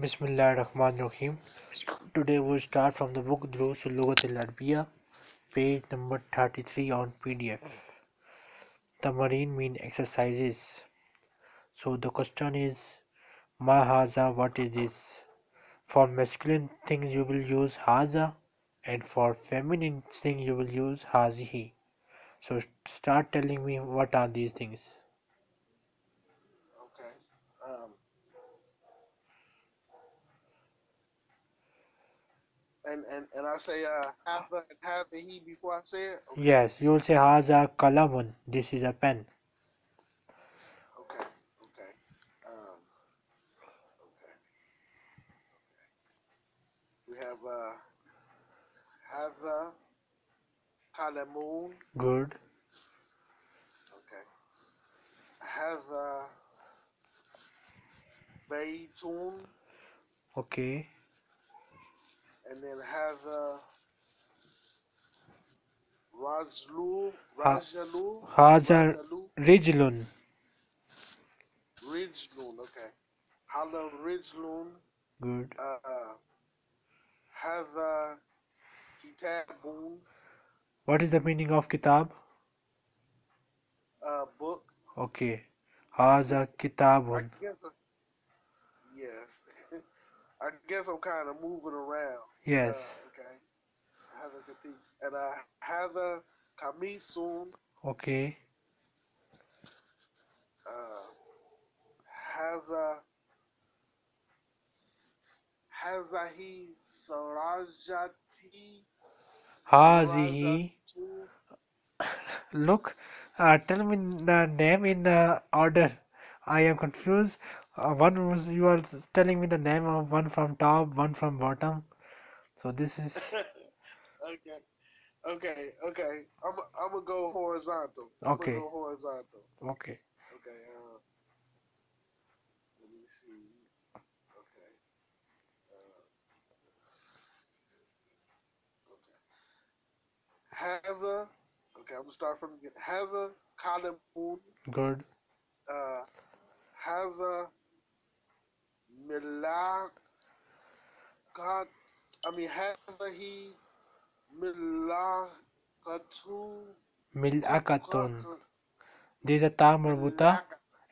Bismillah Rahman Rahim. Today we'll start from the book Drus Lugat Arabiya, page number 33 on PDF. The marine mean exercises. So the question is Ma haza, what is this? For masculine things you will use haza and for feminine thing you will use hazihi. So start telling me what are these things. Okay. Um, and and and I say uh have the have the he before I say it. Okay. Yes, you will say haza kalamun. This is a pen. Okay. Okay. Um. Okay. We have uh have the kalamoon. Good. Okay. The baytun, Okay and then have uh, Rajlu, Rajalu, Hajar, Rijlun. Rijlun, okay. Hala Rijlun. Good. Uh, Hadha uh, Kitabun. What is the meaning of Kitab? Uh, book. Okay. Haza Kitabun. Uh, yes. I guess I'm kind of moving around. Yes. Uh, okay. Haz a. And I have a kamisun. Okay. Uh, has a Hazahi Sarajati. Hazihi. Look, uh, tell me the name in the order. I am confused. Uh, one was you are telling me the name of one from top, one from bottom. So this is okay. Okay, okay. I'm I'm gonna go horizontal. I'm Okay. go horizontal. okay. Okay. Uh, let me see. Okay. Uh, okay. Haza. Okay, I'm gonna start from the Haza Kalamun. Good. Uh, Haza ملاک قط امی هذه ملاکت ملاکتون دی از تا مربوطا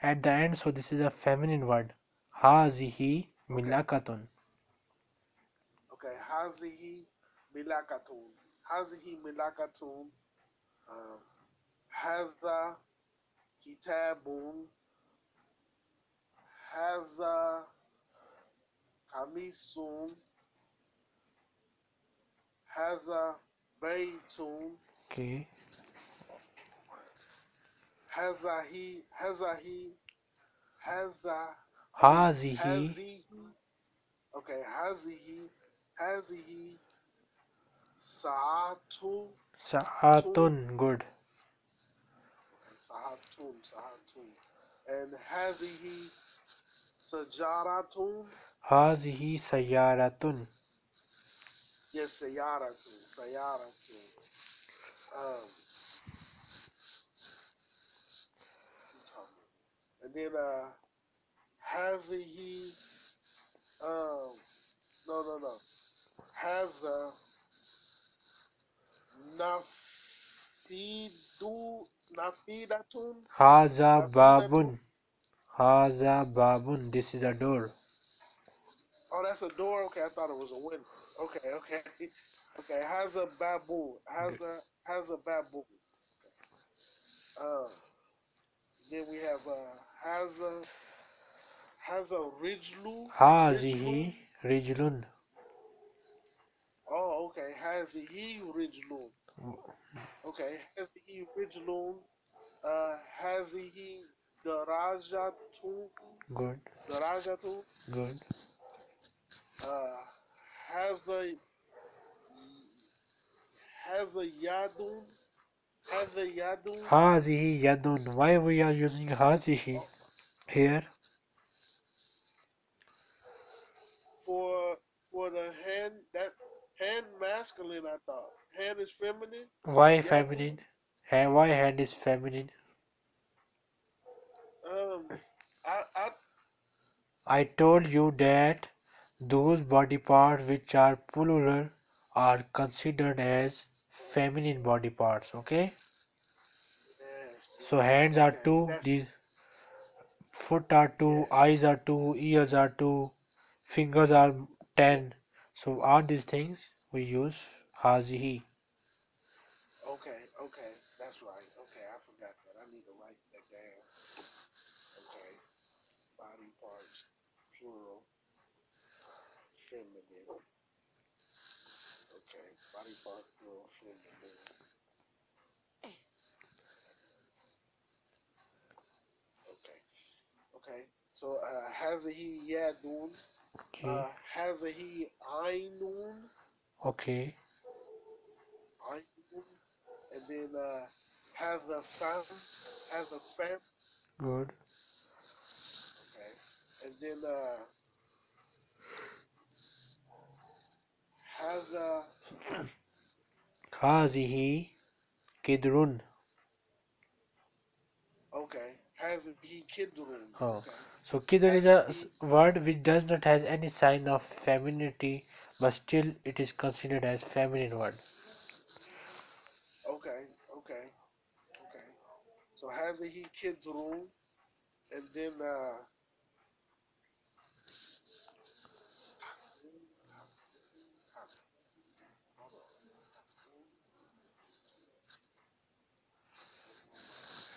ایٹ دا اینڈ سو دس از اے فیمنن ورڈ هذه ملاکتون اوکے هذه ملاکتون هذه ملاکتون هذا کتابون هذا kamisun. Haza baytun. Okay. Hazahi, hazahi, haza, Hazihi hazihi. Okay, hazihi, hazihi. Saatu. sa'atun. Good. Sahatun, Sahatun. And Hazihi Sajaratun. Hazihi sayyaratun. Yes, Sayaratun, Sayaratun. Um, and then uh, Hazihi, um, no, no, no. Haza Nafidu, Nafidatun. Haza Nafidatun. babun. Haza babun. This is a door. Oh, that's a door. Okay, I thought it was a window. Okay, okay, okay. How's a babu? How's a how's a babu? Uh, then we have uh, how's a how's a rijlu? Hazihi rijlun. Oh, okay. How's he rijlu? Okay, has he rijlu? Uh, has he the darajatu? Good. The Darajatu? Good. Uh, have a has a yadun? Has a yadun? Hazihi yadun. Why we are using hazihi here? for for the hand that hand masculine I thought. Hand is feminine. Why Yadun. feminine? And why hand is feminine? Um I I I told you that Those body parts which are plural are considered as feminine body parts. Okay. So hands are two. These foot are two. Eyes are two. Ears are two. Fingers are ten. So all these things we use hazihi. Okay. Okay. That's right. Okay. I forgot that. I need to write that down. Okay. Body parts, plural, Okay. Body part, plural, feminine. Okay. Okay. So uh, hazahi yadun. Okay. Uh, hazahi ainun. Okay. Ainun. And then uh, has a fam. Has a fam. Good. Okay. And then uh, has a Hazihi kidrun. okay. Has he kidrun. Oh. Okay. So kidr is a Has s- he word which does not have any sign of femininity, but still it is considered as feminine word. okay. Okay. Okay. So has a he kidrun. And then uh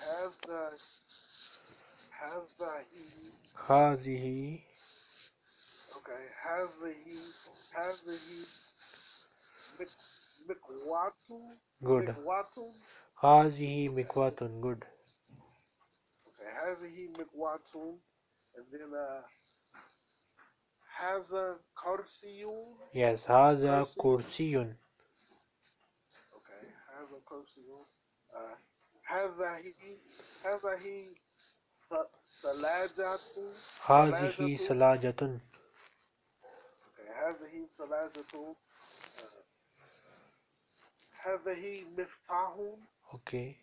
has the has the he Hazihi. okay has the he has the he mik mikwatu Good. mikwatu Hazihi mikwatun. Good. okay has he mikwatu and then uh has a kursiyun Yes. Haza kursiyun kursiyun. okay has a kursiyun uh has a he has a he sa- salajatu Hazihi salajatu salajatun. okay has a he salajatu uh, has a he miftahun Okay.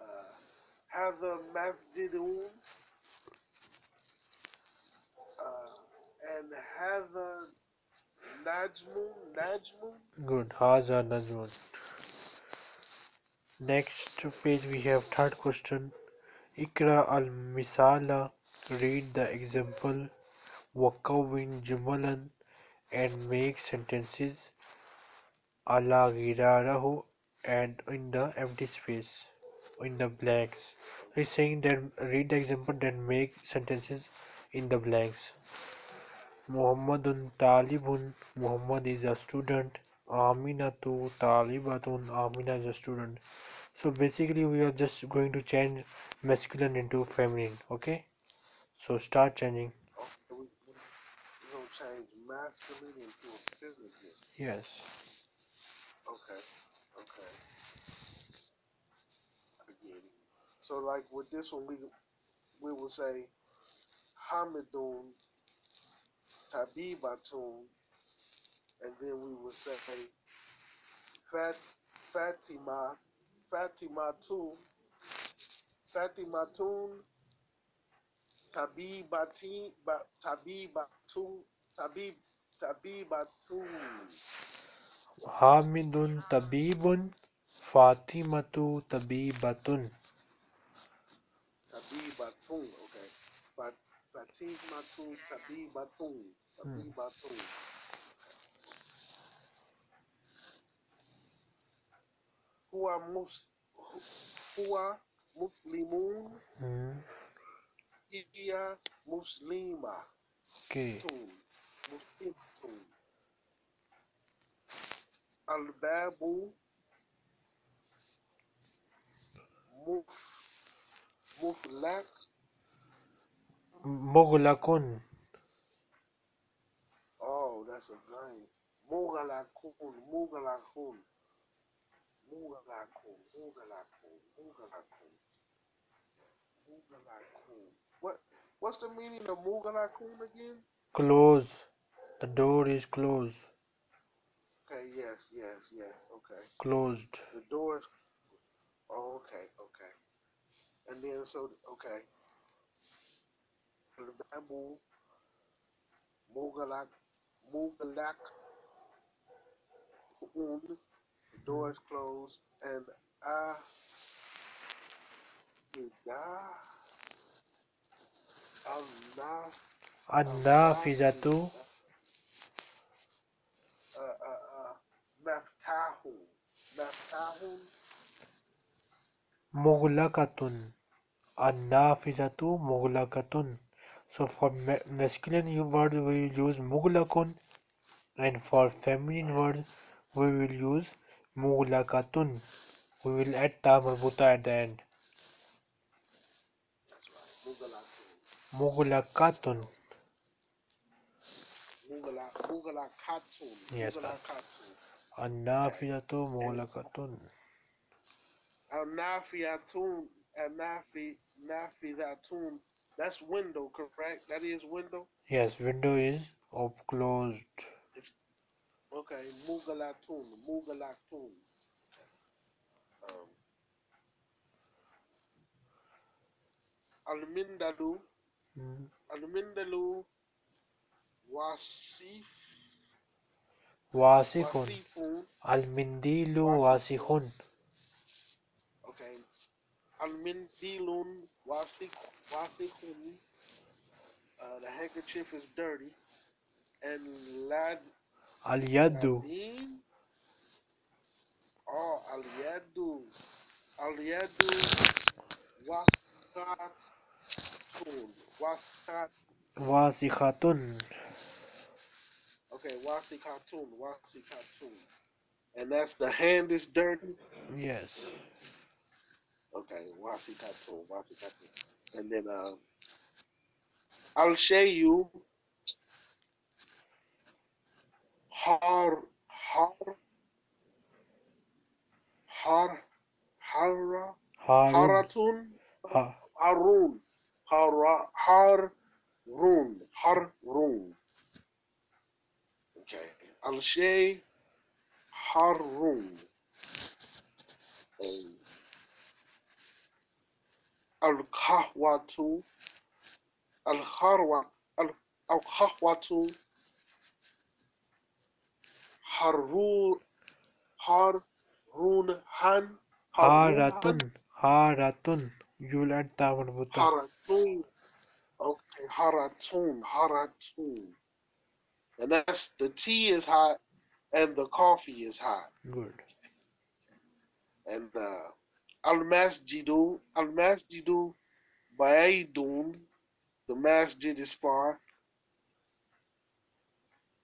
uh, has a masjidun uh, and has a najmun najmun Good. Haza najmun. Next page we have third question. Ikra al misala. Read the example. Wakawin jumalan and make sentences ala ghirarahu and in the empty space in the blanks. He's saying that read the example then make sentences in the blanks. Muhammadun talibun Muhammad is a student. Aminatu talibatun Amina is a student. So basically we are just going to change masculine into feminine. Okay. So start changing. okay change masculine into a feminine Yes. okay okay so like with this one we we will say Hamidun Tabibatun and then we will say Fat Fatima Fatimatun Fatimatun Tabibatin ba- Tabibatun Tabib Tabibatun Hamidun tabibun Fatimatu tabibatun. Tabibatun okay Fat Fatimatun Tabibatun Hmm. Tabibatun Huwa mus Huwa Muslimun Hmm. Hiya Muslima Okay. Tun Muslimatun Al-Babu Muf Muflak Mughlaqun. Oh, that's a game. Mughalakun, Mughalakun, What? What's the meaning of Mughalakun again? Close. The door is closed. Okay, yes, yes, yes. Okay, Closed. the doors. Oh, okay, okay. And then so okay. The bamboo. Mugalak, Mugalak The door is closed, and Ah, Allah, النافذة uh, uh, uh, Maftahun, Maftahun, مغلقة النافذة مغلقة So for ma- masculine words we will use مغلق and for feminine words we will use مغلقة We will add ta marbuta at the end. that's right, Mugalatun, مغلقة Mugala, Mugalakatun, Yes, sir. Mugalakatun. النافذة مغلقة Al-Nafiatun, Al-Nafi, Nafidatun, that's window, correct? That is window? Yes, window is op closed. Okay, Mugalatun, Mugalatun. Um, Almindalu, mm. Almindalu, Wasif. Wasifun. Almindilu wasifun. Okay. Almindilun wasifun. Uh, the handkerchief is dirty. And lad Aliado. Oh, aliado. Aliado. Wasatun. Wasat. Wasikatun. Okay, wasikatun. Wasikatun. And that's the hand is dirty? Yes. Okay, wasikatun. Wasikatun. And then, uh, I'll show you حار حار حار حار حارة حارون حار حارون حارون. Okay. الشيء حارون. القهوة القهوة القهوة Harur, Harun Han. Haratun. Haratun. You'll add that one with Haratun. Okay, Haratun. Haratun. And that's the tea is hot and the coffee is hot. Good. And uh, Al Masjidu, Al Masjidu Baidun, the masjid is far,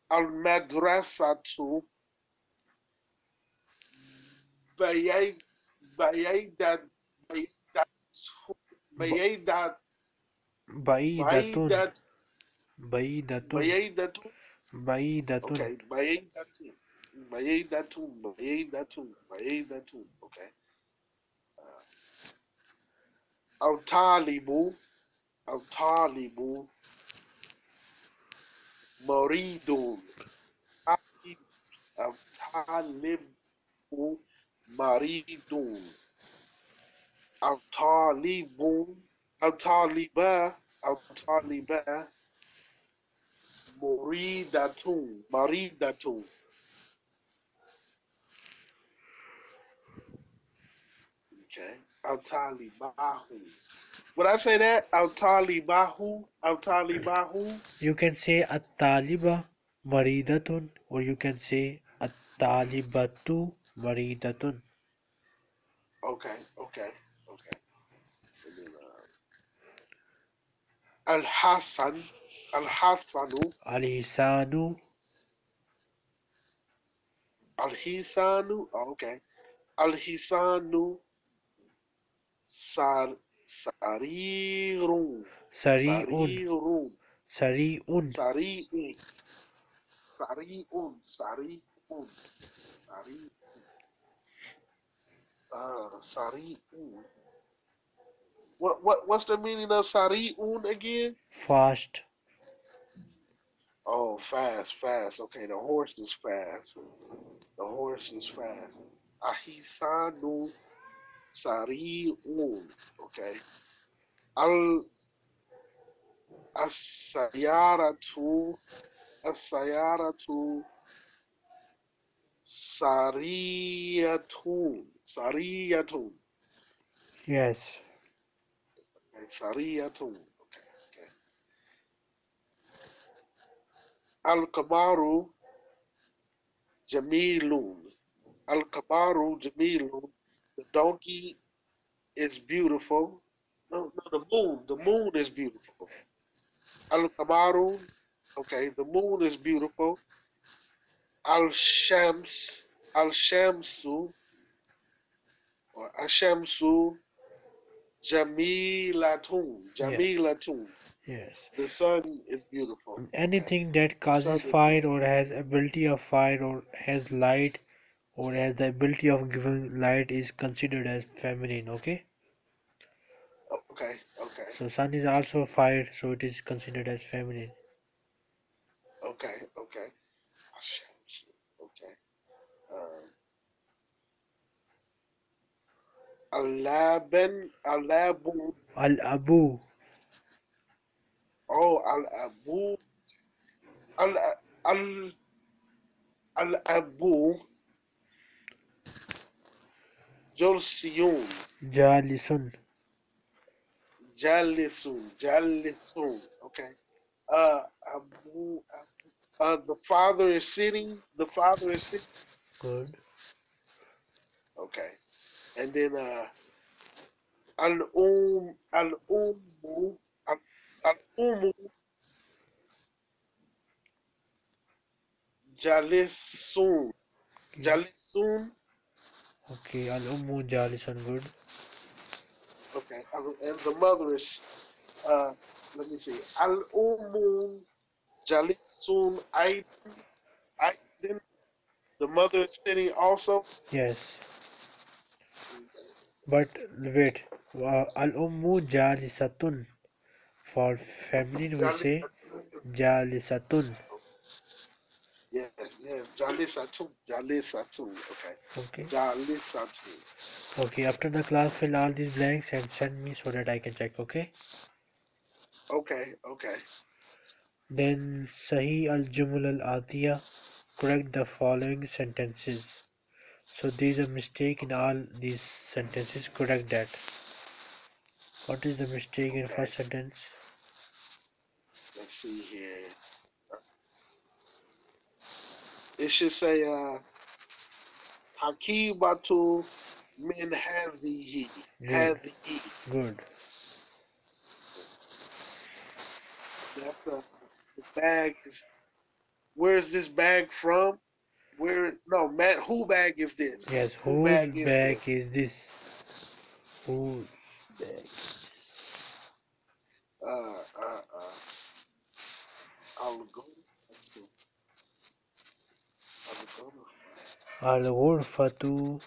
Al Madrasatu Bayay Bayaydat Bayaydat Bayaydat بعيدة Bayaydat بعيدة Bayaydatun بعيدة Okay, Bayaydatun. Bayaydatun, Bayaydatun, Bayaydatun. Okay. Uh, Al-Talibu, Maridun. Talib, Maridun. Al-Talibun, Al-Taliba, Al-Taliba, Muridatun, Maridatun. Okay. Al-Talibahu. When I say that, Al-Talibahu, Al-Talibahu. You can say At-Taliba Maridatun or you can say At-Talibatu Maridatun. Okay, okay, okay. Uh, Al-Hasan, Al-Hasanu. Al-Hisanu. Al-Hisanu, okay. Al-Hisanu Sar Sarirun, سريع Sarirun, سريع Sari'un, Sari'un, Sari'un, Sari'un, uh, Sari'un. What, what, what's the meaning of Sari'un again? fast Oh, fast, fast. Okay, the horse is fast. The horse is fast. Ahisanu sari'un okay. Al as-sayaratu as-sayaratu sariyatun sariyatun. Yes. Okay, sariyatun okay, okay. Al kabaru, jamilun. Al kabaru, jamilun. The donkey is beautiful. No, no, the moon. The moon is beautiful. Al Kamaru, okay, the moon is beautiful. Al Shams, Al Shamsu, or Ashamsu, Jamilatun, Jamilatun. Yes. The sun is beautiful. Anything that causes fire or has ability of fire or has light or as the ability of giving light is considered as feminine okay okay okay so sun is also fire so it is considered as feminine okay okay okay um, oh, Alabu. Al Abu. Oh, Al Abu. Al Al Al Abu جلسيون Jalisun. جالسون جالسون okay uh Abu, uh the father is sitting the father is sitting Good. Okay. And then uh al um al umu al umu jalisun jalisun Okay. Al Ummu Jalisun. Good. okay and the mother is uh let me see al umu jalisun aidan the mother is sitting also Yes. But wait. Uh, Al Ummu Jalisatun. For feminine we say Jalisatun. Yeah yes jalisatun jalisatun okay Okay. jalisatun Okay. After the class, fill all these blanks and send me so that I can check. Okay. okay okay Then Sahi al Jumul al Atiya. Correct the following sentences. So there is a mistake in all these sentences. Correct that. What is the mistake in first sentence? let's see here. It should say, uh, Hakibatu min hadhihi. Hadhihi. Good. That's uh, the bag is. Where's this bag from? Where? No, Matt. Who bag is this? Yes. Who Whose bag is bag is this? Whose bag? Uh, uh, uh. I'll go. I'll go. Ghurfatu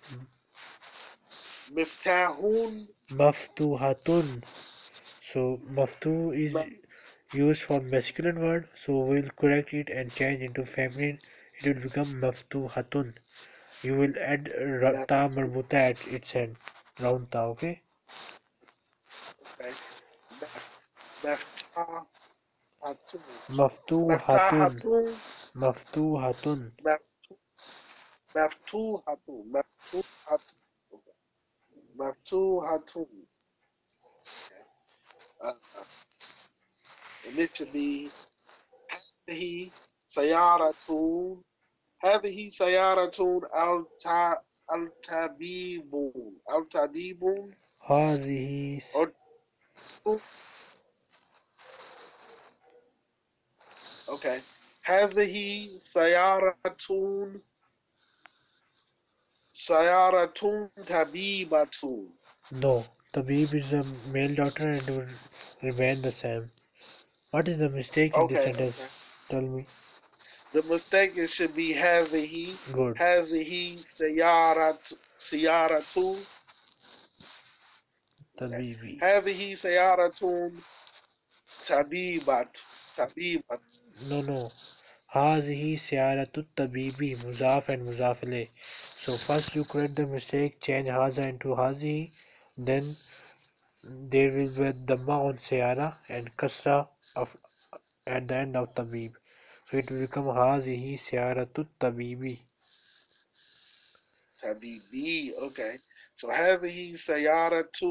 Miftahun. maftuhatun. So maftu is used for masculine word. So we'll correct it and change into feminine. It will become maftuhatun. You will add ta marbuta at its end. Round ta. Okay. Maftuhatun. Maftuhatun. Maftuhatun. Maftuhatun. Okay. Maftuhatun. Okay. Uh, uh, and it should be هذه سيارة هذه سيارة التا التبيبون التبيبون هذه or Okay. هذه سيارة Sayaratun Tabibatu. No, Tabib is the male doctor and will remain the same. What is the mistake okay, in this sentence? Okay. Tell me. The mistake it should be has the he. Good. Has the he Sayarat Sayaratu. Tabibi. Has the he Sayaratun Tabibat. Tabibat. No, no. حاض ہی سیارت الطبیبی مضاف اینڈ مضافلے سو فسٹ یو کریٹ دا مسٹیک چینج حاضہ انٹو حاضی دین دیر ول بی دما اون سیارہ اینڈ کسرا آف ایٹ دا اینڈ آف طبیب سو اٹ بیکم حاض ہی سیارت الطبیبی طبیبی اوکے سو حاض ہی سیارت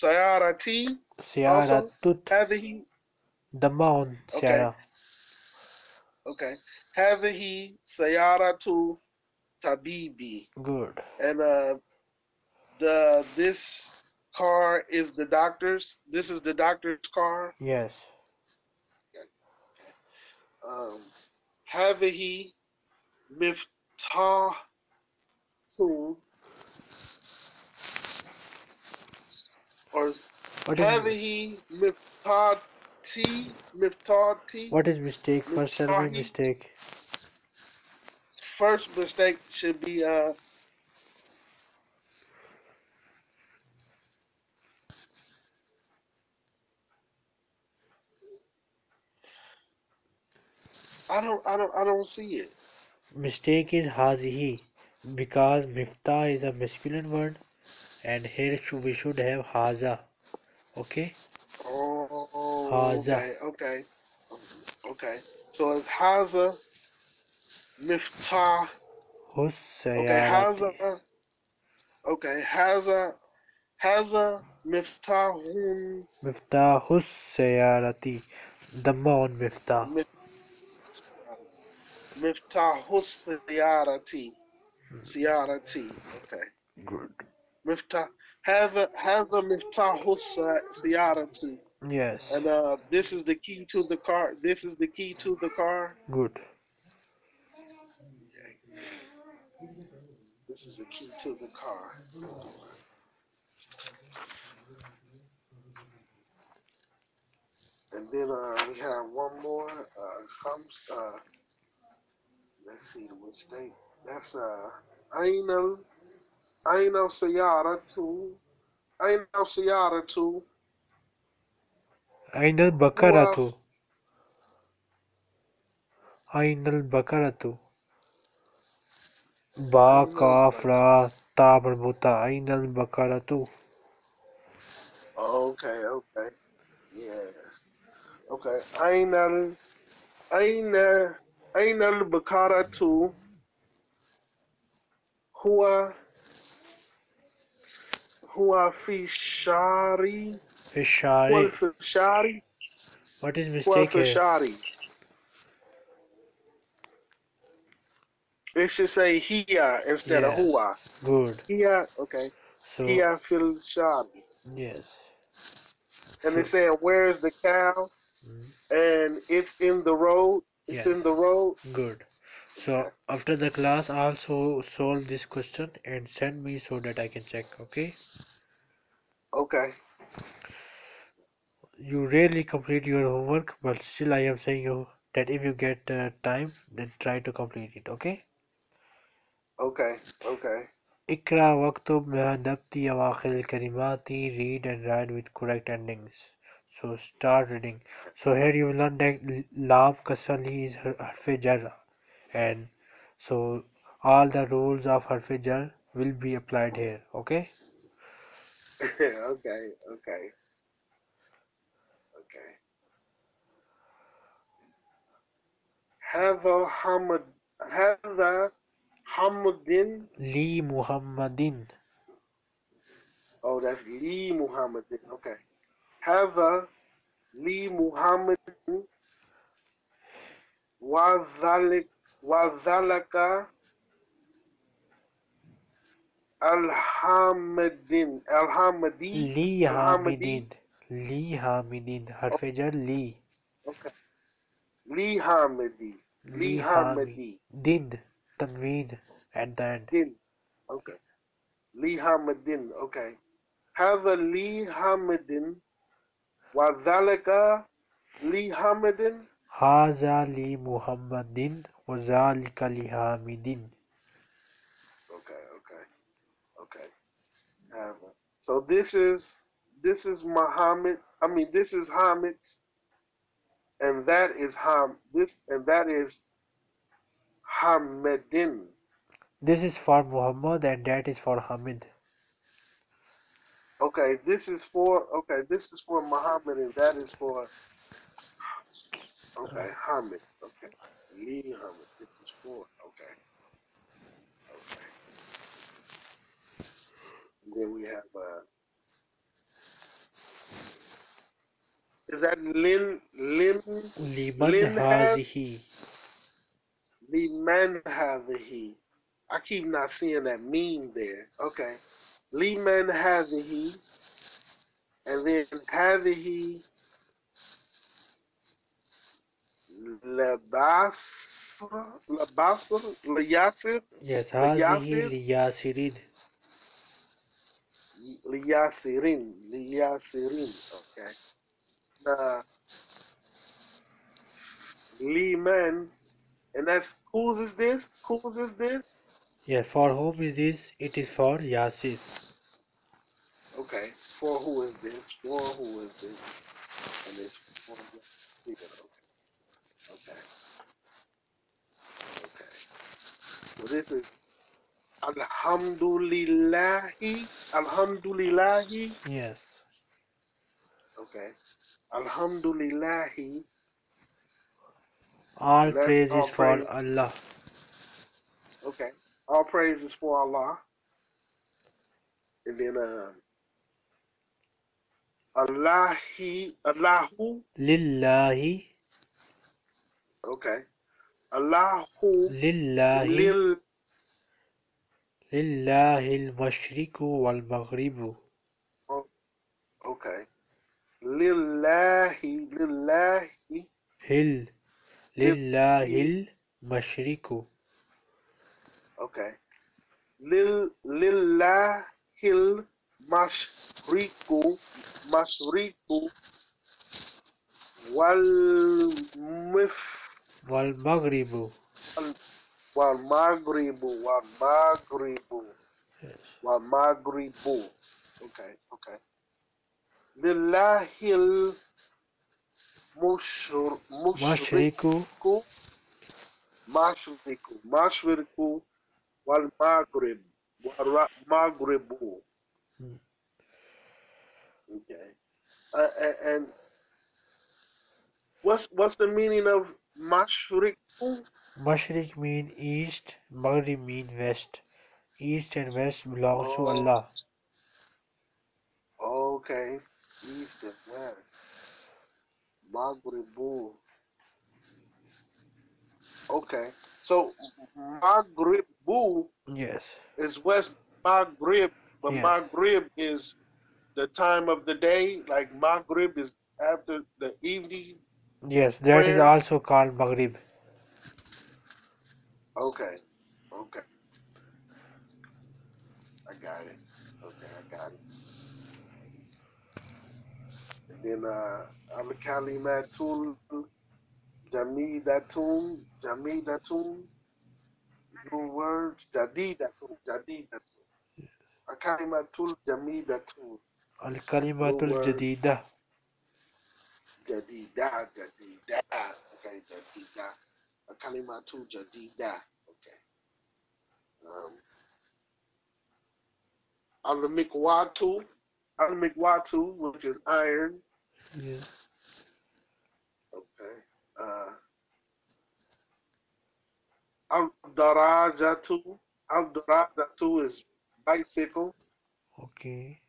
سیارتی سیارت دما اون سیارہ okay. Okay. Have he Sayara to Tabibi. Good. And uh the this car is the doctor's. This is the doctor's car. Yes. Um he Miftah to or have he Miftah T Miftaki. What is mistake? First spelling mistake. First mistake should be uh I don't I don't I don't see it. Mistake is hazihi because mifta is a masculine word and here we should have haza. Okay? Oh Haza. okay, okay. Okay. So it's Haza Miftah Hus Okay, sayarati. Haza Okay, Haza Haza Miftahun Miftah hus sayarati. Dhamma on miftah. Miftahus Siyarati. Siyarati. Okay. Good. Miftah هذا هذا مفتاح السيارة Yes. And uh, this is the key to the car. This is the key to the car. Good. This is the key to the car. And then uh, we have one more. Uh, some, uh, let's see the mistake. That's uh, Ainal, Ainal Sayara 2. Ainal Sayara 2. أين البقرة؟ أين البقرة؟ با قاف را تا مربوطة أين البقرة؟ Okay, okay. Yeah. Okay. أين ال... أين أين البقرة؟ هو هو في شعري Fishari. What is Fishari? What is mistake well, It should say here instead yes. of Hua. Good. Here, okay. So, Hia Fishari. Yes. And so, they say where is the cow? Mm. And it's in the road. It's in the road. Good. So after the class, also solve this question and send me so that I can check. Okay. Okay You rarely complete your homework, but still I am saying you that if you get uh, time, then try to complete it. Okay. Okay. Okay. اقرأ واكتب مع ضبط أواخر الكلمات read and write with correct endings so start reading so here you will learn that l- lam kasra li is har- harfe jar and so all the rules of harfe jar will be applied here okay okay. Okay. Okay. هذا حمد هذا حمد. لي محمد. Oh, that's Lee Muhammad. Okay. هذا لي محمد. وذلك وذلك الحامدين الحامدين لي حامدين لي حامدين حرف جر لي. لي حامدين Li Hamadi. Din. Tanween at the end. Din. Okay. Li Hamadin. Okay. هذا Li Hamadin. وذلك Li Hamadin. هذا لي محمد وذلك okay okay okay so this is this is Muhammad I mean this is Hamid's and that is Ham this and that is Hamidin This is for Muhammad and that is for Hamid. okay this is for okay this is for Muhammad and that is for Okay, Hamid. Okay. Lee Hamid. This is for Okay. Okay. And then we have uh is that lil lil liman hazihi liman hazihi. I keep not seeing that meme there. Okay, liman hazihi, and then hazihi labasra labasra liyasir. Yes, hazihi liyasirid. Liyasirin, liyasirin. Okay. Uh, Liman and that's whose is this? Whose is this? yes for whom is this it is for Yasir Okay. For who is this? For who is this? And it's for okay. Okay. Okay. So this is Alhamdulillahi. Alhamdulillahi. yes Okay. Alhamdulillahi. All praise all is for praise. Allah. Okay. All praise is for Allah. And then uh, Allahi Allahu Lillahi. Okay. Allahu Lillahi Lil Lillahi al-Mashriku wal-Maghribu. Oh, okay. Lillahi, lillahi. Hil. Lillahil mashriku. Okay. Lil, lillahil mashriku. Mashriku. Wal mif. Wal magribu Wal magribu Wal magribu Wal maghribu. Okay, okay. Lillahil mushur مشرق mushriku mashriku mashriku wal maghrib wal ra- maghribu. Hmm. Okay. Uh, and, and what's what's the meaning of mashriku? مشرق mean east Maghrib mean west east and west belongs to Oh. Allah Okay, east and west. Maghribu. Okay, so mm-hmm. Maghribu yes is west Maghrib, but Yeah. Maghrib is the time of the day. Like Maghrib is after the evening. yes that is Prayer. also called Maghrib Okay, okay. I got it. Okay, I got it. And then uh, Al-Kalimatun Jamidatun Jamidatun new word Jadidatun Jadidatun Al-Kalimatul Jamidatun Al-Kalimatul Jadida Jadida Jadida okay Jadida Al-Kalimatul Jadida okay. Um, Al-Mikwatu Al-Mikwatu which is iron yes. Okay. Uh, Al-Darajatu. Al-Darajatu is bicycle. okay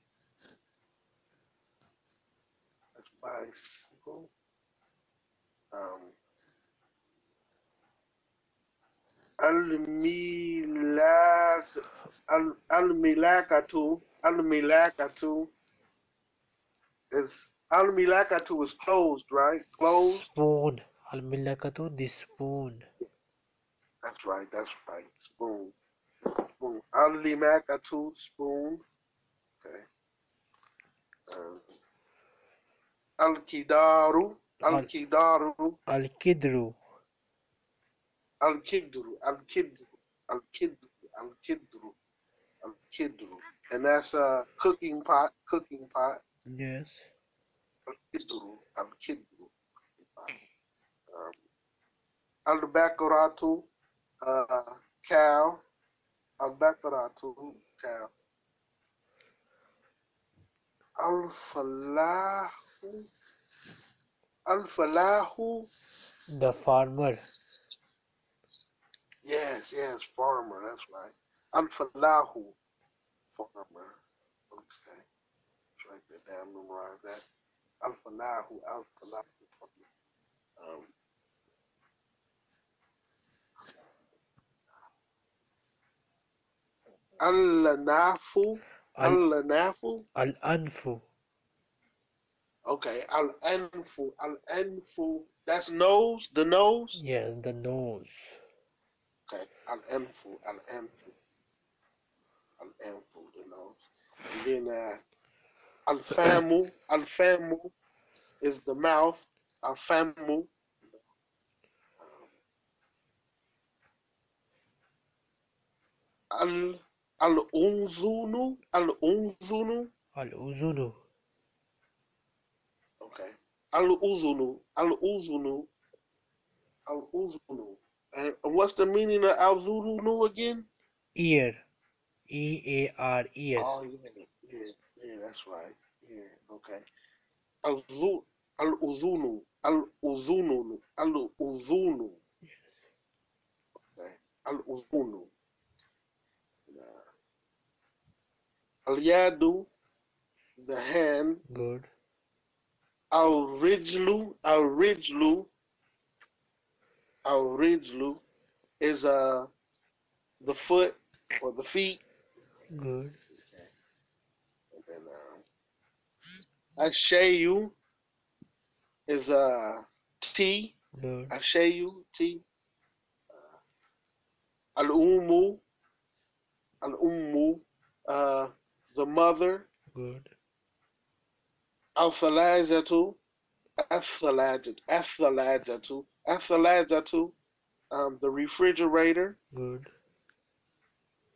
That's bicycle. Um, Al-Milak. Al- Al-Milakatu. Al-Milakatu is Al Milakatu is closed, right? Closed. Spoon. Al Milakatu, the spoon. That's right, that's right. Spoon. Spoon. Al Limakatu, spoon. Okay. Um, Al Kidaru. Al Kidaru. Al Kidru. Al Kidru. Al Kidru. Al Kidru. Al Kidru. Al Kidru. And that's a cooking pot. Cooking pot. Yes. Um, Al-Bakaratu. Uh, cow. Al-Bakaratu. Cow. Al-Falahu. Al-Falahu The farmer. Yes, yes, farmer. That's right. Al falahu, farmer. Okay. That down. Memorize that. Al falahu, al falahu. Um, Al-Lanafu. Al Al-Lanafu. Al-Anfu. Okay. Al-Anfu. Al-Anfu. That's nose, the nose? Yes, the nose. Okay. Al-Anfu. Al-Anfu. Al-Anfu, the nose. And then uh, Al-Famu. Al-Famu is the mouth. Al-Famu. Al Al-Unzunu. Al-Unzunu. Al-Uzunu. Okay. Al-Uzunu. Al-Uzunu. Al-Uzunu. And what's the meaning of Al-Zunu again? Ear. E-A-R, ear. Oh, yeah. Yeah, yeah, that's right. Yeah, okay. Al-Uzunu. Al-Uzunu. Al-Uzunu. Okay. Al-Uzunu. Al-Yadu, the hand. Good. Al-Rijlu, Al-Rijlu, Al-Rijlu is uh the foot or the feet. Good. And then um, Ashayu is uh tea. Good. Ashayu tea. Uh, Al-Ummu, Al-Ummu, uh, the mother. Good. Al-Thalajatu, Al-Thalajatu, Al-Thalajatu, Al-Thalajatu, um, the refrigerator. Good.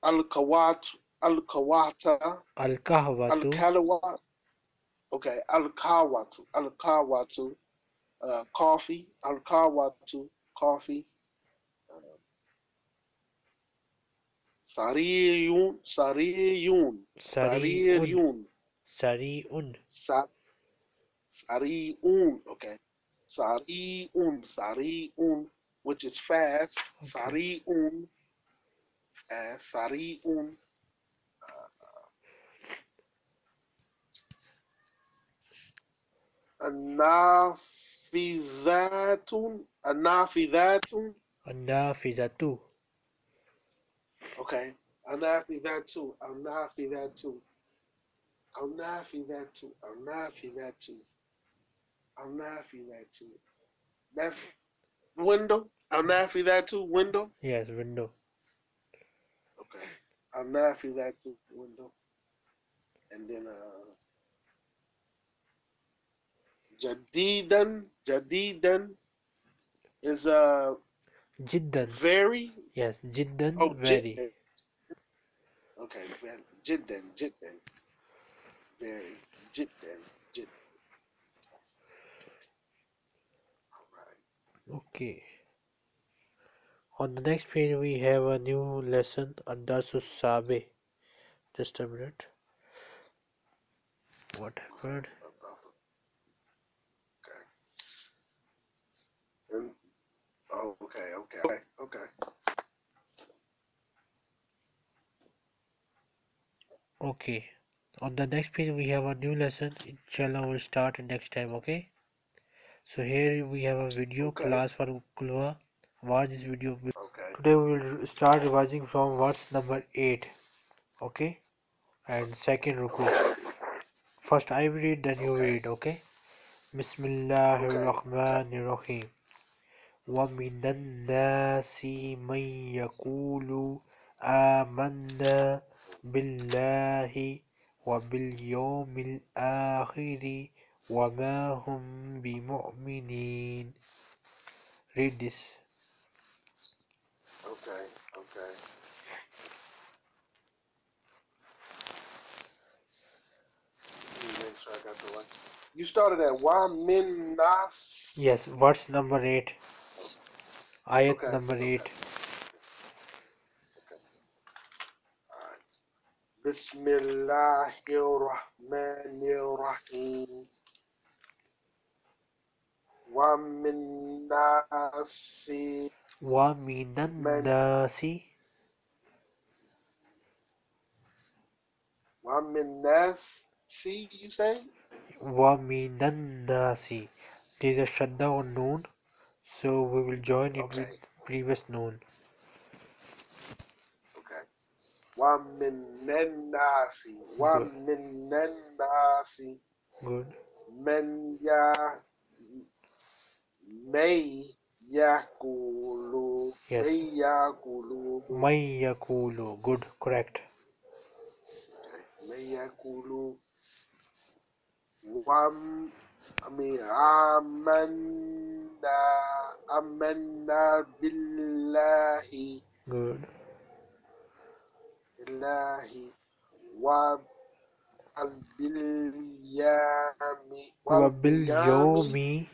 Al-Kawat, Al-Kawata, Al-Kahwatu. Al-Kalawat. Okay, Al-Kawatu, Al-Kawatu, uh, coffee, Al-Kawatu, coffee. Uh, Sariyun, Sariyun, Sari'un. Sariyun, Sari'un. Sa- Sari'un, okay. Sari'un, Sari'un, which is fast. Okay. Sari'un, fast. Sari'un. Anafizatun, Anafizatun, okay. Anafizatu, Anafizatu, Anafizatu, Anafizatu, Anafizatu. That's window. Anafizatu, window. Yes, window. Okay. Anafizatu, window. And then uh Jadidan, Jadidan is uh Jiddan. very Yes, Jiddan. oh Very. Jiddan. Okay, Jiddan, Jiddan. Very Jiddan, Jiddan. Okay. On the next page, we have a new lesson, Andasus Sabe. Just a minute. What happened? Okay. And, oh, okay, okay, okay, okay. Okay. On the next page, we have a new lesson. Inshallah, we'll start next time. Okay. So here we have a video Okay. class for Kulwa. Watch this video. Okay. Today we will start revising from verse number 8. Okay. And second ruku. First I read, then you read. Okay. Bismillahir Rahmanir Rahim. ومن الناس من يقول آمنا بالله وباليوم الآخر وما هم بمؤمنين Read this. Okay, okay. You started at wa min nas. Yes, verse number 8. آیت نمبر ایٹ۔ بسم اللہ الرحمن الرحیم۔ وَمِن النَّاسِ وَمِن النَّاسِ وَمِن النَّاسِ you say وَمِن النَّاسِ۔ There is a shadda on so we will join it with Okay. previous noon. okay ومن الناس ومن الناس Good. من يا من يقول Yes. من يقول من يقول Good. Correct. من يقول وم I mean آمنا آمنا بالله Good. بالله وباليوم وباليوم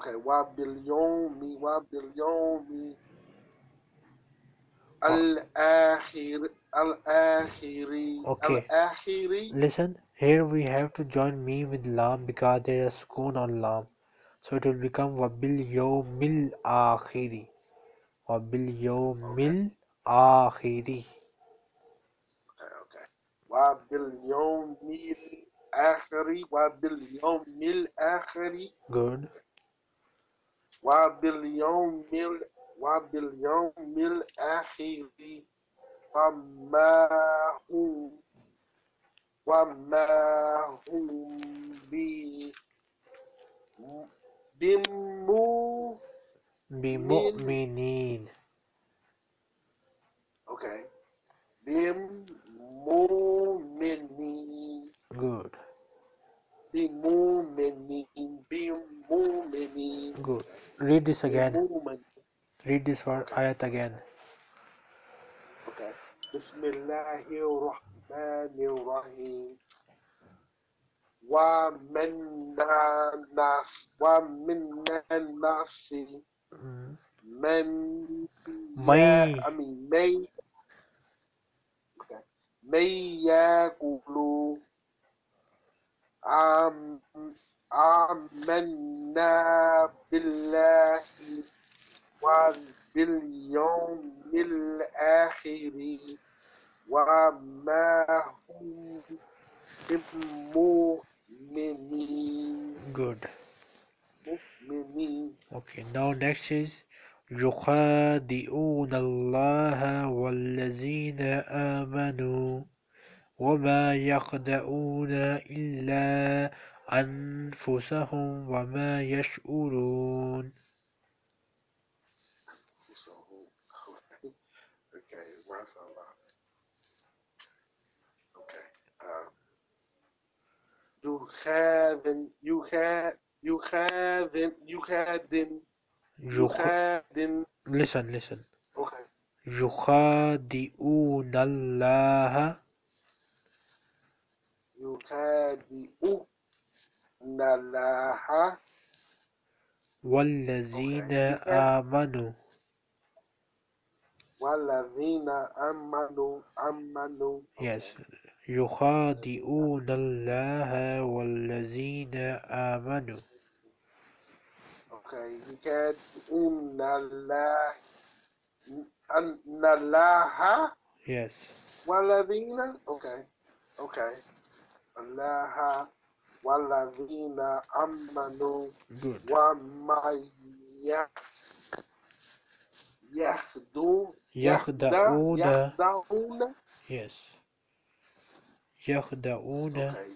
Okay, وباليوم وباليوم الآخر الآخر Okay. الآخر Listen, here we have to join me with lam because there is sukoon on lam. So it will become wabil yawmil akhiri. Wabil yawmil akhiri. Okay, okay. وباليوم الآخر وباليوم الآخر Good. وباليوم ال- وباليوم الآخر وما هم وما هم ب- بمو بمؤمنين. okay بمؤمنين Good. بمؤمنين بمؤمنين Good. Read this again. بمؤمن- Read this word ayat again. Okay. بسم الله الرحمن الرحيم ومن الناس ومن الناس. من مي. I mean may may يقول آم آمنا بالله وباليوم الآخر وما هم بمؤمنين Good. Okay, now next is يخادعون الله والذين آمنوا وما يخدعون إلا أنفسهم وما يشعرون So, okay, mashallah. Okay. Uh, يخاذن يخا يخاذن يخادن يخ... يخادن. Listen, listen. okay يخادعون الله. يخادئون الله. والذين Okay. آمنوا. والذين آمنوا آمنوا. Yes. يخادعون الله والذين آمنوا Okay, يخادئون الله أن الله Yes. والذين okay okay الله والذين آمنوا Good. وما يخ- يخدعون يخدعون يخدعون Yes. يخدعون. Okay.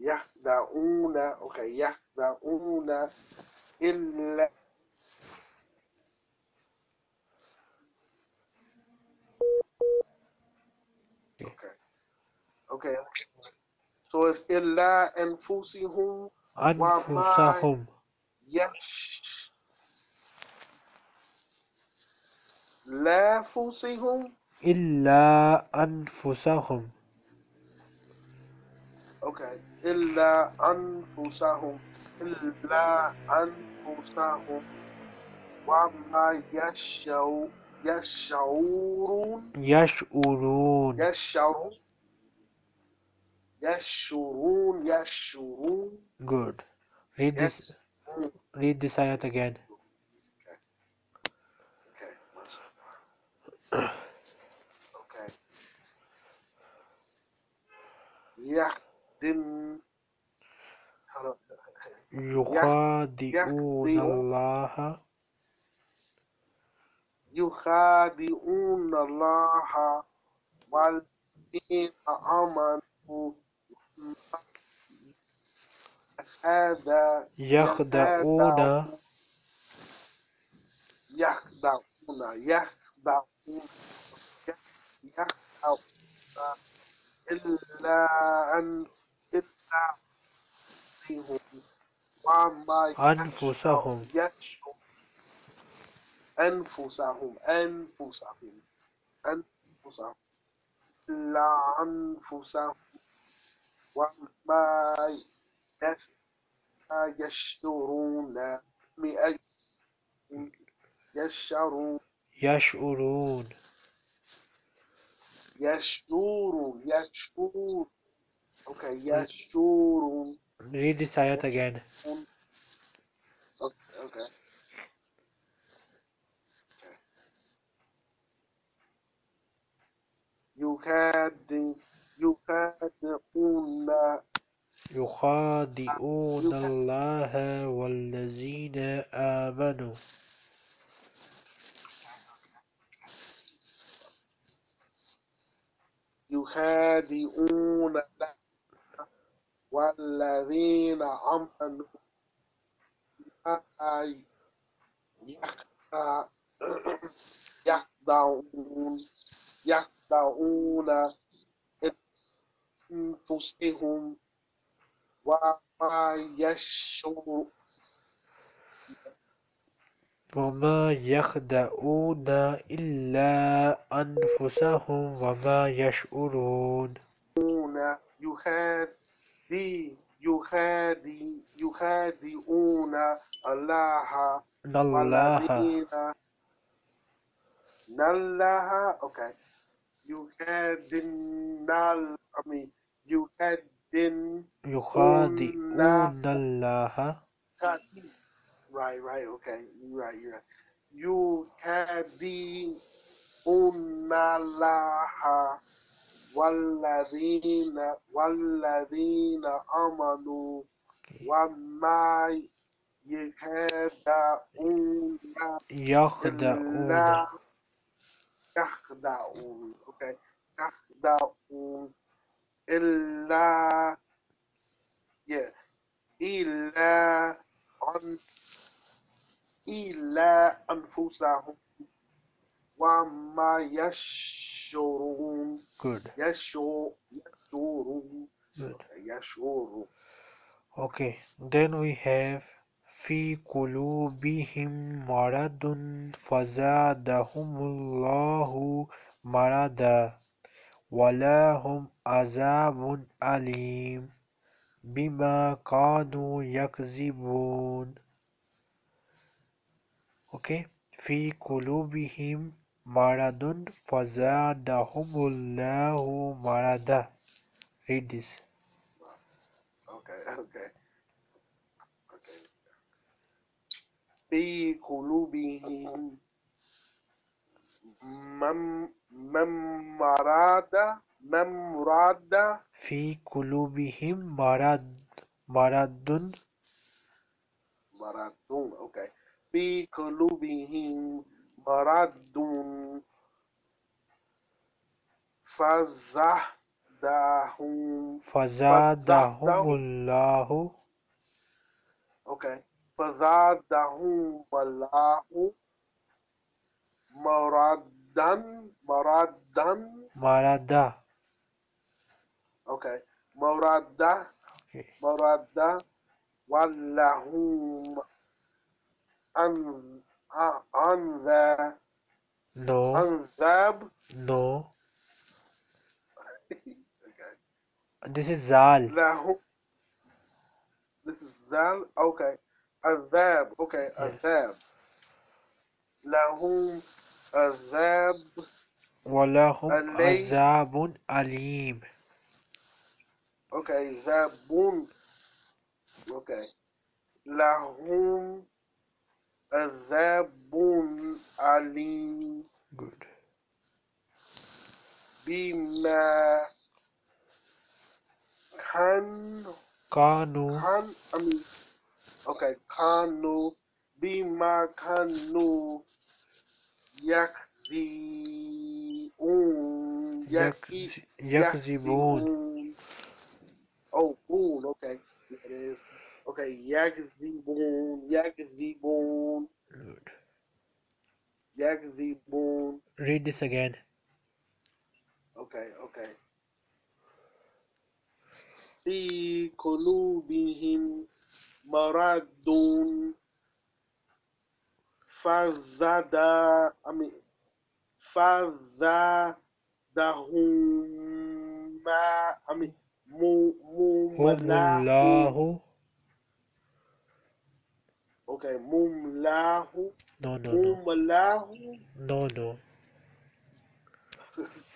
يخدعون. Okay. يخدعون إلا okay. Okay. So it's إلا أنفسهم أنفسهم. يخش لا أنفسهم إلا أنفسهم. okay إلا أنفسهم إلا أنفسهم وما يشعو يشعرون يشعرون يشعرون يشعرون يشعرون Good. Read this. Yes. Mm, Read this ayat again. Okay. Okay. يخدم. يخادعون الله. يخادعون الله. والذين آمنوا. هذا يخدعون. يخدعون. يخدعون. يخدعون. إلا أن إلا أنفسهم أنفسهم. أنفسهم. أنفسهم. أنفسهم. إلا أنفسهم وما يش- يشعرون يشعرون. يشعرون. يشعرون. يشعرون. Okay, يشعرون Read this ayat again. Okay, okay. يخادع يخادعون يخادعون الله والذين آمنوا يخادعون الله والذين لا يخدع- يخدعون يخدعون أنفسهم وما يشعرون. وما يخدعون إلا أنفسهم وما يشعرون. يخادي يخادي يخادعون الله إن الله والذين الله okay يخادن I mean يخادن يخادعون الله right right okay you're right you're right يخادعون الله والذين والذين آمنوا وما يخدعون يخدعون. يخدعون. Okay. يخدعون. إلا yeah. إلا أن إلا أنفسهم. وما يشعرون good. يشعر يشعرون good. يشعرون okay. Then we have في قلوبهم مرض فزادهم الله مرضا ولهم عذاب أليم بما كانوا يكذبون. Okay. في قلوبهم مرض فزادهم الله مرضا read this Okay, okay. Okay. في قلوبهم مم ممرض ممرض في قلوبهم مرض مرض مرض okay في قلوبهم مرض فزادهم فزادهم الله okay فزادهم الله مرضا مرضا مرضا okay مرضا. مرضا ولهم أن أنذاب no أنذاب no okay. this is zal لهم this is ذال okay عذاب okay Yeah. عذاب لهم عذاب ولهم علي- عذاب أليم okay ذاب okay لهم azabun alim. Good. Bima kan kanu kan I mean okay kanu bima kanu yak Yakzi, un yakzibun. Oh, boon. Okay, it is. Okay, yakzibun, yakzibun, Good. yakzibun. Read this again. Okay, okay. في قلوبهم مرض فزاد I mean فزادهم ما I mean مو مو Humullahu. Okay, mumlahu, No, no, no. mumlahu. No, no.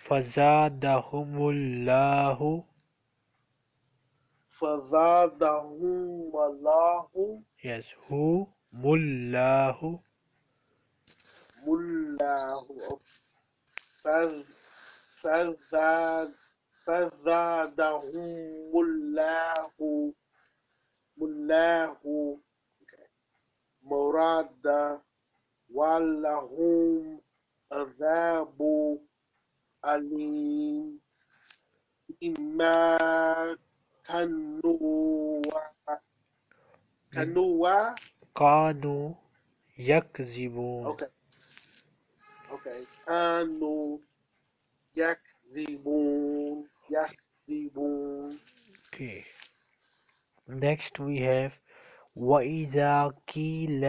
Fazadahumullahu. فزادهم الله Yes. Hu. Mullahu. ملاه فز فزاد فزادهم الله ملاه مراد ولهم عذاب أليم بما كانوا كانوا. Yakzibun. Okay. Okay. كانوا يكذبون يكذبون Okay. Next we have وَإِذَا قِيلَ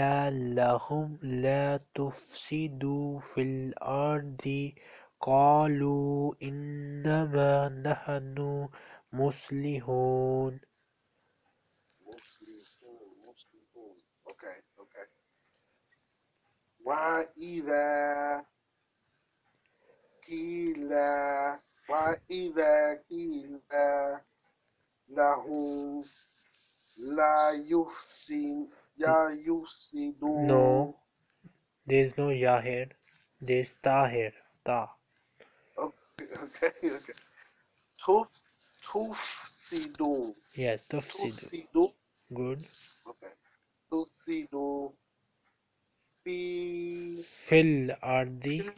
لَهُمْ لَا تُفْسِدُوا فِي الْأَرْضِ قَالُوا إِنَّمَا نَحْنُ مُصْلِحُونَ Okay. Okay. وإذا قيل وإذا قيل لهم La yufsin, ya yufsidun. No, there is no ya here. There is ta here. Ta. Okay, okay, okay. Tuf, tufsidun. Yes, tufsidun. Good. Okay. Tufsidun. Fi. Fil ardi.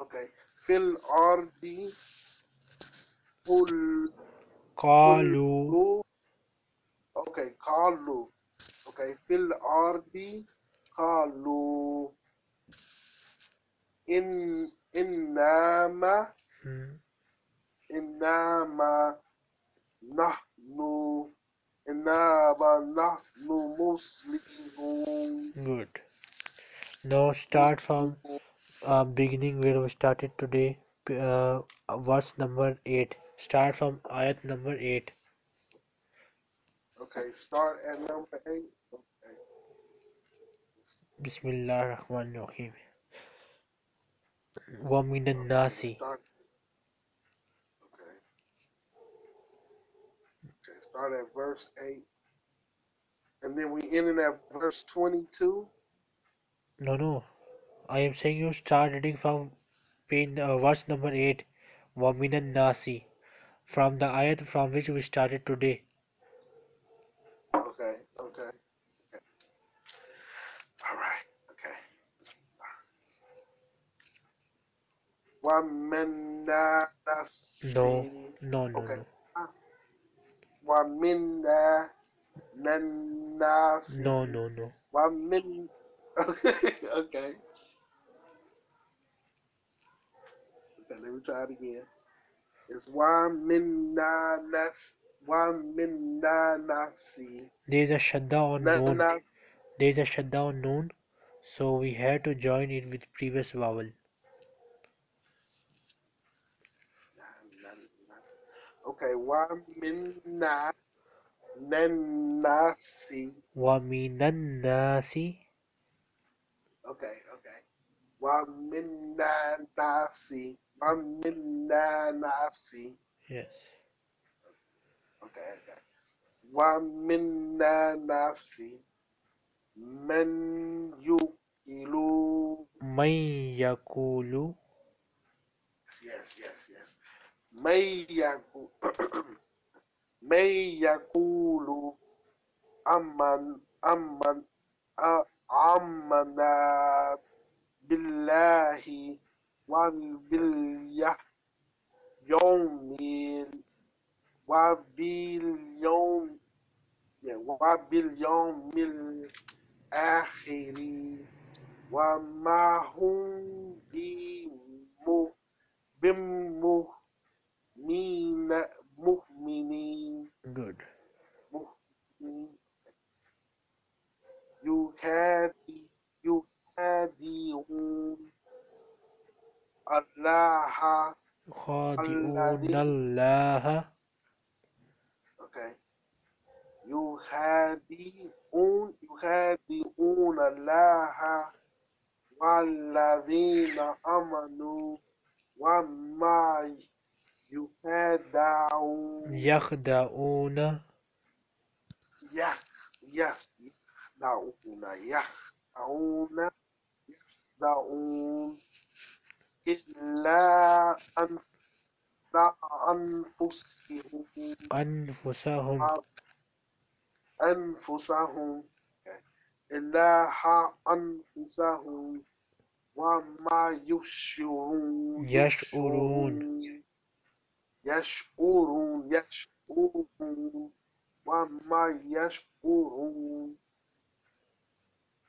Okay. Fil ardi. Qul. Qalu Ful. Okay. Kalu. Okay. Fil ardi. Kalu. In. Innama. Hmm. إنما نحن إنما نحن مسلمون Good. Now start from uh, beginning where we started today. p- Uh, verse number 8. Start from ayat number 8. Okay, start at number eight. Okay. Bismillah ar-Rahman ar-Rahim. Wa minan nasi. Start. Okay. Okay, start at verse eight. And then we ending at verse twenty-two. No, no. I am saying you start reading from page, uh, verse number 8. Wa minan nasi. From the ayat from which we started today. Okay. Okay. okay. All right. Okay. Wamena No. No. No. Okay. No. Wamena nanasi. No. No. No. Wamin. Okay. okay. Okay. Let me try it again. It's Wamena nasi وَمِنَّا نَاسِ There is a shadda on noon. نَنَّا There is a shadda on noon. So we had to join it with previous vowel. Okay, وَمِنَّا نَنَّاسِ Wa minan nasi. Okay, okay. وَمِنَّا نَاسِ وَمِنَّا نَاسِ Yes. wa minna nasi man yukilu. Man yakulu. Yes yes yes. May yaku may yakulu. Amman amman amana billahi wa bil yawmil أمن آمنا بالله وباليوم وباليوم وباليوم الآخر وما هم بم- بمؤمنين مؤمنين good مؤمنين يهادي يهاديون الله يخادعون الله يخدعون. يخدعون يخدعون يخدعون. إلا أنف- أنفسهم. أنفسهم. أنفسهم إلا أنفسهم. وما يشعرون. يشعرون. يشعرون يشعرون وما يشعرون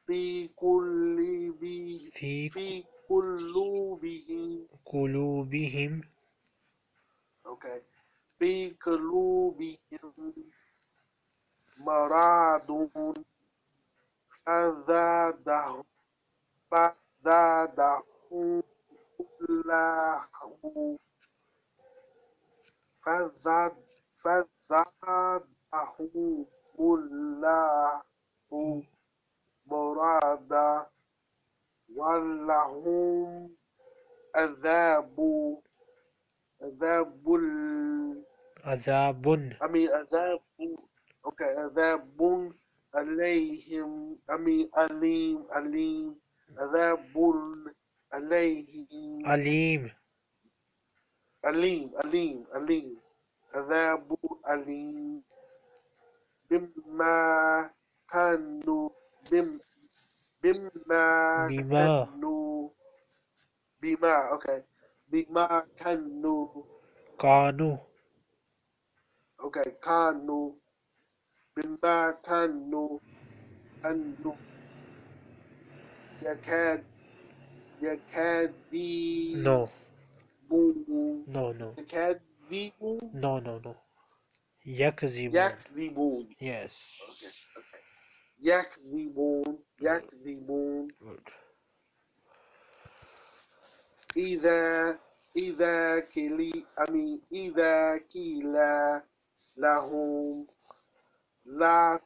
في كل بي في في قلوبهم. قلوبهم. Okay. في قلوبهم مرض فزادهم فزادهم الله. فزادهم الله مرضا ولهم عذاب عذاب عذاب. mean عذاب okay عذاب عليهم mean أليم أليم. عذاب عليهم. أليم. أليم أليم أليم. عذاب أليم. بما كانوا بم بما بما. كانوا. بما okay بما كانوا. كانوا. okay كانوا. بما كانوا. كانوا يكاد يكادي. No. بون no no. يكذبون no no no. يكذبون يكذبون yes. Okay okay. يكذبون يكذبون good. إذا إذا كلي أمي إذا قيل لهم لا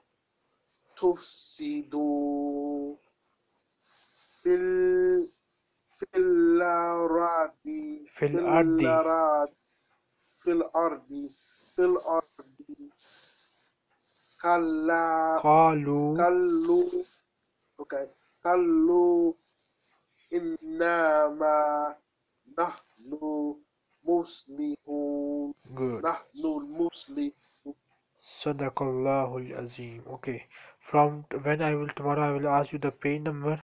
تفسدوا في في الأرض في الأرض. الأرض- في الأرض في الأرض كلا قالوا قالوا اوكي قالوا إنما نحن مسلمون good نحن المسلمون Sadaqallahu al-Azim. Okay. From when I will tomorrow I will ask you the page number